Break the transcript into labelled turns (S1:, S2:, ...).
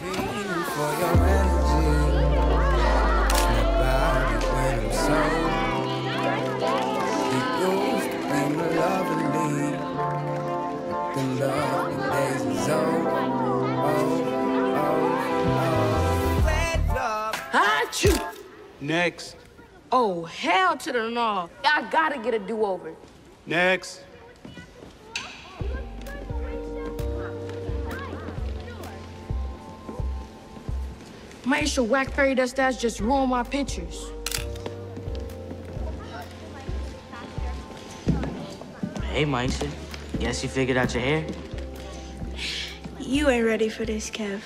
S1: Feeling for your energy. Snap out when I'm sober. You used to be my lovely. But the lovely days is over. Oh, oh, oh. Red love.
S2: Achoo!
S3: Next.
S2: Oh, hell to the no. I gotta get a do-over.
S3: Next.
S2: Make sure whack fairy dust stats just ruined my pictures.
S4: Hey, Mikeson. Guess you figured out your hair?
S5: You ain't ready for this, Kev.